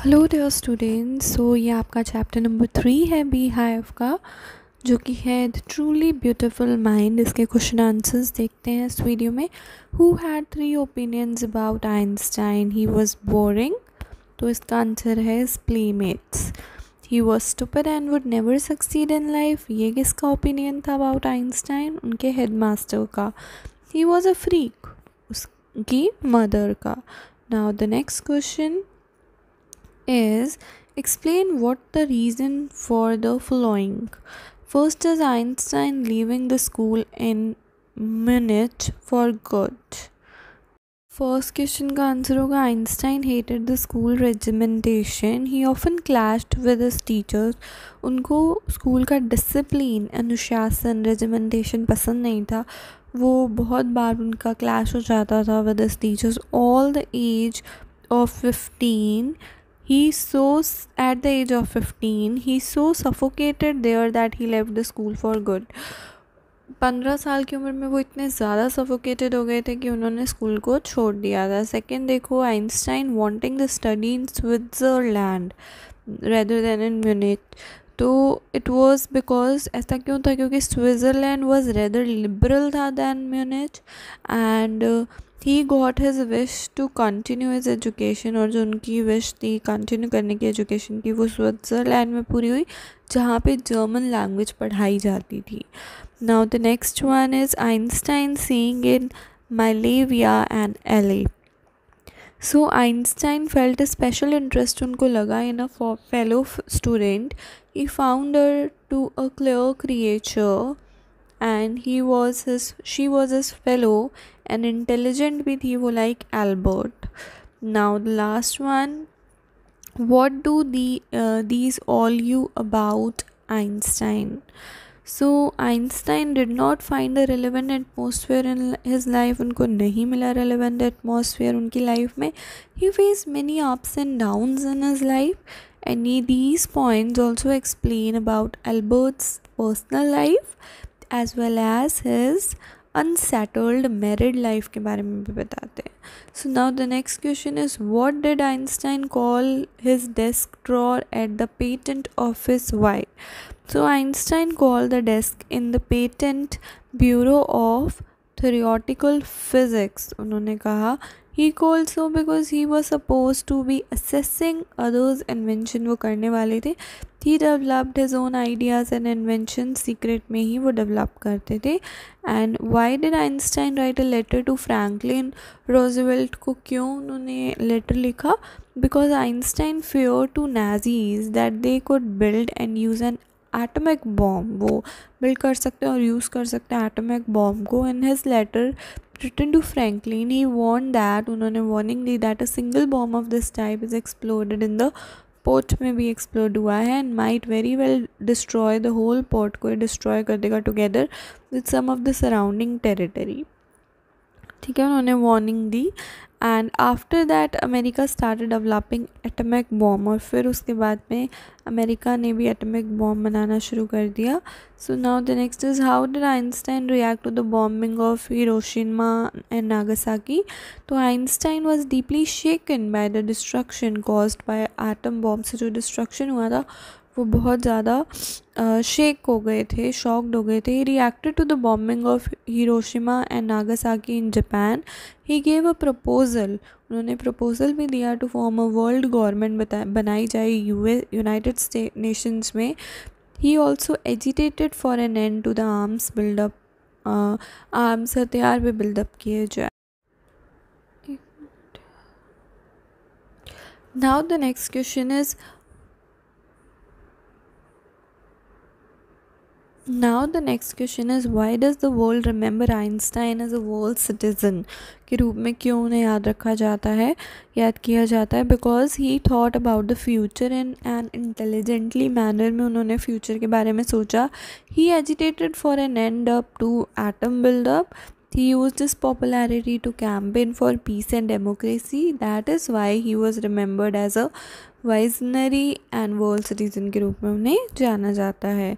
Hello there students so ये आपका chapter number three है बी हाइव का, जो कि है द ट्रूली ब्यूटीफुल माइंड इसके क्वेश्चन आंसर्स देखते हैं इस वीडियो में। Who had three opinions about Einstein he was boring तो इसका आंसर है playmates he was stupid and would never succeed in life ये किसका ओपिनियन था अबाउट आइंस्टाइन उनके हेड मास्टर का। ही वॉज़ अ फ्रीक उसकी मदर का। Now the next question is, explain what the reason for the following. First is Einstein leaving the school in Munich for good. First question का answer होगा Einstein hated the school regimentation he often clashed with his teachers उनको school का discipline अनुशासन regimentation पसंद नहीं था वो बहुत बार उनका क्लैश हो जाता था with his teachers all the age of fifteen he so at the age of 15 he so suffocated there that he left the school for good. पंद्रह साल की उम्र में वो इतने ज़्यादा सफोकेटेड हो गए थे कि उन्होंने स्कूल को छोड़ दिया था। सेकेंड देखो Einstein wanting the study in Switzerland rather than in Munich तो इट वाज बिकॉज़ ऐसा क्यों था? क्योंकि स्विट्ज़रलैंड वाज रेदर लिबरल था than Munich and he got his wish to continue his education और जो उनकी विश थी कंटिन्यू करने की एजुकेशन की वो स्विट्ज़रलैंड में पूरी हुई, जहाँ पे जर्मन लैंग्वेज पढ़ाई जाती थी। Now the next one is Einstein seeing in Mileva and एले so Einstein felt special interest उनको लगा in a fellow student a founder to a clear creature and he was his she was his fellow and intelligent with he like albert. Now the last one. What do the uh, these all you about einstein? So einstein did not find the relevant atmosphere in his life. unko nahi mila relevant atmosphere unki life mein he faced many ups and downs in his life. And these points also explain about albert's personal life. As well as his unsettled married life के बारे में भी बताते हैं। So now the next question is what did Einstein call his desk drawer at the patent office white so Einstein call the desk in the patent bureau of theoretical physics उन्होंने कहा। He call so because he was suppose to be assessing others invention वो करने वाले थे। He developed his own ideas and invention secret में ही वो develop करते थे। And why did Einstein write a letter to Franklin Roosevelt को क्यों उन्होंने लेटर लिखा? Because Einstein fair to Nazis that they could build and use an atomic bomb वो बिल्ड कर सकते हैं और यूज़ कर सकते हैं एटमिक बॉम्ब को. In his letter return to Franklin, he warned that उन्होंने वार्निंग दी that a single bomb of this type is exploded in the port में भी एक्सप्लोड हुआ है and might very well destroy the whole port को destroy कर देगा together with some of the surrounding territory ठीक है उन्होंने warning the. And after that America start developing atomic bomb और फिर उसके बाद में अमेरिका ने भी एटमिक बॉम्ब बनाना शुरू कर दिया। So now the next is how did Einstein react to the bombing of Hiroshima and Nagasaki तो Einstein was deeply shaken by the destruction caused by atom bomb से जो डिस्ट्रक्शन हुआ था वो बहुत ज़्यादा शेक हो गए थे शॉक्ड हो गए थे। He reacted to the bombing of Hiroshima and Nagasaki in Japan he gave a proposal उन्होंने प्रपोज़ल भी दिया to form a world government बनाई जाए यू यूनाइटेड स्टेट नेशंस में। He also agitated for an end to the arms buildup arms हथियार भी buildup किए जाए। Now the next question is why does the world remember Einstein as a world citizen के रूप में क्यों उन्हें याद रखा जाता है, याद किया जाता है? Because he thought about the future in an intelligently manner में उन्होंने फ्यूचर के बारे में सोचा। He agitated for an end up to atom buildup he used this popularity to campaign for peace and democracy that is why he was remembered as a visionary and world citizen के रूप में उन्हें जाना जाता है।